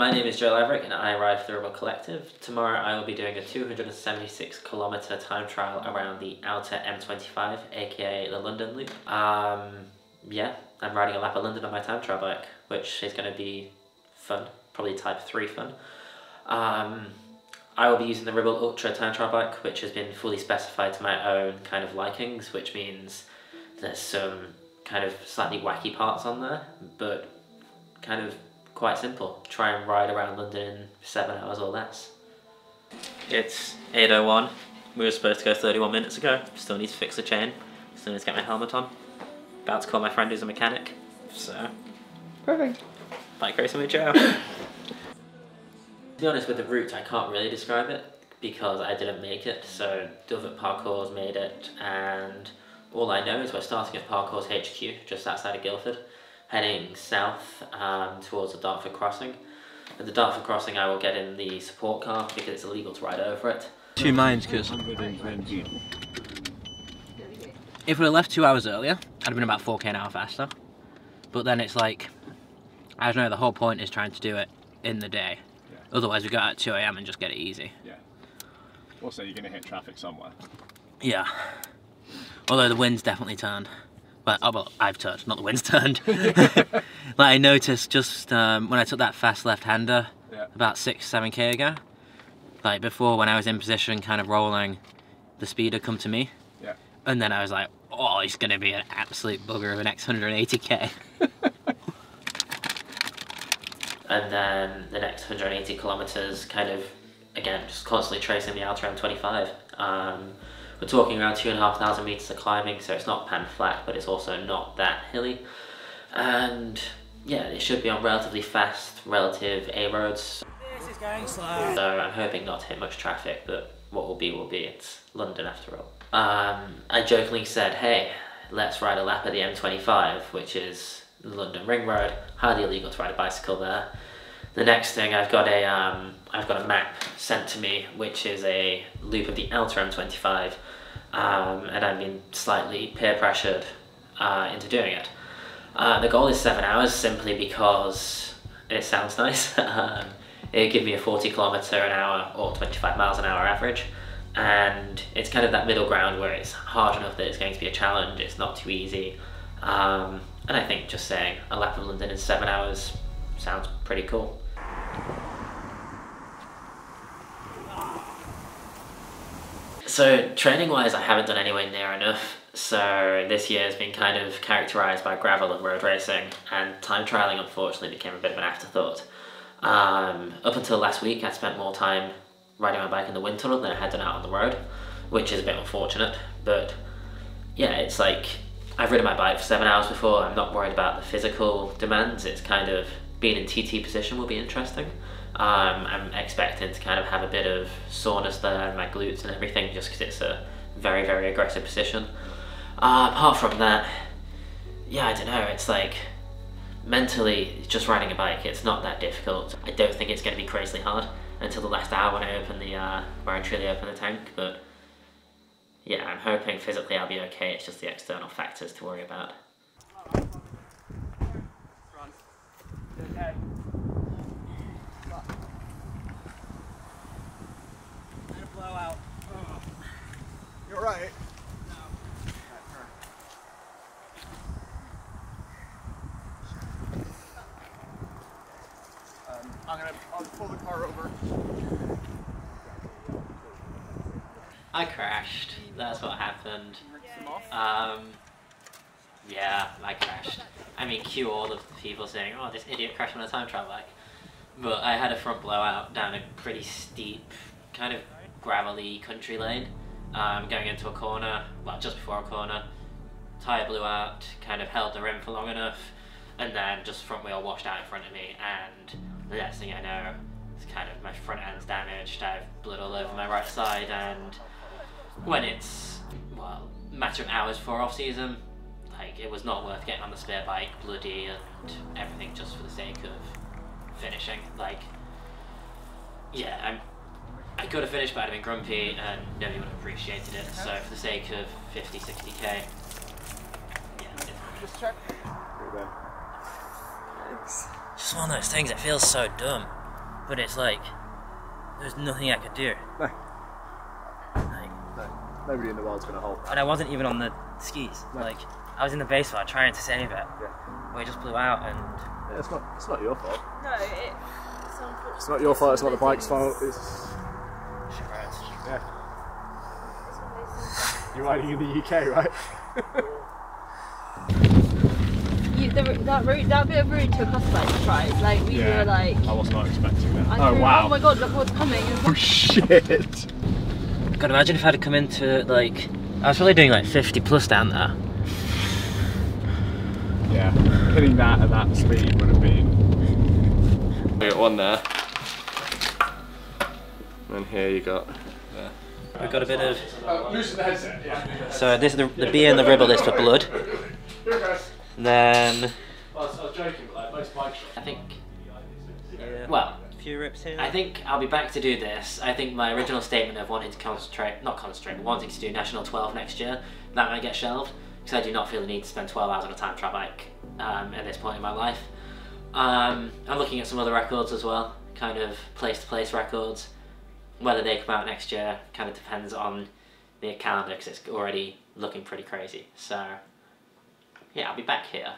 My name is Joe Laverick and I ride for the Ribble Collective. Tomorrow I will be doing a 276 kilometre time trial around the outer M25, aka the London Loop. Um, yeah, I'm riding a lap of London on my time trial bike, which is going to be fun, probably type 3 fun. Um, I will be using the Ribble Ultra time trial bike, which has been fully specified to my own kind of likings, which means there's some kind of slightly wacky parts on there, but kind of quite simple. Try and ride around London in seven hours or less. It's 8.01. We were supposed to go 31 minutes ago. Still need to fix the chain. Still need to get my helmet on. About to call my friend who's a mechanic. So, Perfect. bike racing with Joe. to be honest with the route, I can't really describe it because I didn't make it. So Dovet Parcours made it and all I know is we're starting at Parcours HQ just outside of Guildford heading south um, towards the Dartford crossing. At the Dartford crossing I will get in the support car because it's illegal to ride over it. Two minds, because if we'd have left two hours earlier, I'd have been about 4k an hour faster. But then it's like, I don't know, the whole point is trying to do it in the day. Yeah. Otherwise, we go out at 2 a.m. and just get it easy. Yeah. Also, you're going to hit traffic somewhere. Yeah. Although the wind's definitely turned. Well, oh, well I've turned, not the wind's turned. like I noticed just um, when I took that fast left-hander Yeah. about six, seven k ago. Like before, when I was in position, kind of rolling, the speed had come to me, Yeah. and then I was like, "Oh, he's gonna be an absolute bugger of an X180k." and then the next 180 kilometers kind of again just constantly tracing the outer M25 um, we're talking around two and a half thousand meters of climbing so it's not pan flat but it's also not that hilly and yeah it should be on relatively fast relative A roads This is going slow. so I'm hoping not to hit much traffic, but what will be will be. It's London after all. Um, I jokingly said, hey, let's ride a lap of the M25, which is the London Ring Road. Highly illegal to ride a bicycle there. The next thing, I've got a, um, I've got a map sent to me, which is a loop of the outer M25, um, and I've been slightly peer pressured uh, into doing it. Uh, the goal is seven hours simply because it sounds nice. um, it give me a 40 kilometer an hour or 25 miles an hour average, and it's kind of that middle ground where it's hard enough that it's going to be a challenge. It's not too easy, um, and I think just saying a lap of London in seven hours sounds pretty cool. So training wise, I haven't done anywhere near enough. So this year has been kind of characterized by gravel and road racing, and time trialing unfortunately became a bit of an afterthought. Um, up until last week, I spent more time riding my bike in the wind tunnel than I had done out on the road, which is a bit unfortunate. But yeah, it's like I've ridden my bike for seven hours before. I'm not worried about the physical demands. It's kind of being in TT position will be interesting. Um, I'm expecting to kind of have a bit of soreness there in my glutes and everything just because it's a very, very aggressive position. Uh, apart from that, yeah, I don't know, it's like mentally, just riding a bike, it's not that difficult. I don't think it's going to be crazily hard until the last hour when I open the, uh, where I truly open the tank, but yeah, I'm hoping physically I'll be okay, it's just the external factors to worry about. You're right. Um, I'm gonna I'll pull the car over. I crashed, that's what happened. Um, yeah, I crashed. I mean, cue all of the people saying, oh, this idiot crashed on a time trial bike. But I had a front blowout down a pretty steep, kind of gravelly country lane, um, going into a corner, well, just before a corner. Tyre blew out, kind of held the rim for long enough, and then just front wheel washed out in front of me, and the next thing I know, it's kind of my front end's damaged, I've blood all over my right side, and when it's, well, matter of hours for off season, like it was not worth getting on the spare bike bloody and everything just for the sake of finishing. Like, yeah, I'm, I could have finished, but I'd have been grumpy and nobody would have appreciated it. So for the sake of 50, 60k, yeah, Just check. It's just one of those things. It feels so dumb. but it's like there's nothing I could do. No. Like, No, nobody in the world's gonna hold that. and I wasn't even on the skis. No. Like I was in the base bar trying to save it, Yeah. but it just blew out and Yeah, it's not. It's not your fault. No, it, it's unfortunate. It's not your fault. It's not the bike's fault. It's shit yeah. It's one of those things You're riding in the UK, right? that- You, the, that route, that bit of route took us by surprise. Like we were like, I was not expecting that. I oh threw- wow. oh my god, look what's coming. Oh shit. God, imagine if I'd have come into like I was probably doing like 50 plus down there. Yeah. Hitting that at that speed would have been. I got one there. And here you got. We've got a bit of uh, loosen the headset. Yeah. so this is the, the B and the ribble is for blood. Here it goes. And then oh, I was, I was joking, but like most bike shops. I think. yeah, Well, a few rips here. I think I'll be back to do this. I think my original statement of wanting to concentrate, not concentrate, but wanting to do National 12 next year, that might get shelved because I do not feel the need to spend 12 hours on a time trial bike um, at this point in my life. Um, I'm looking at some other records as well, kind of place to place records. Whether they come out next year kind of depends on the calendar because it's already looking pretty crazy. So, yeah, I'll be back here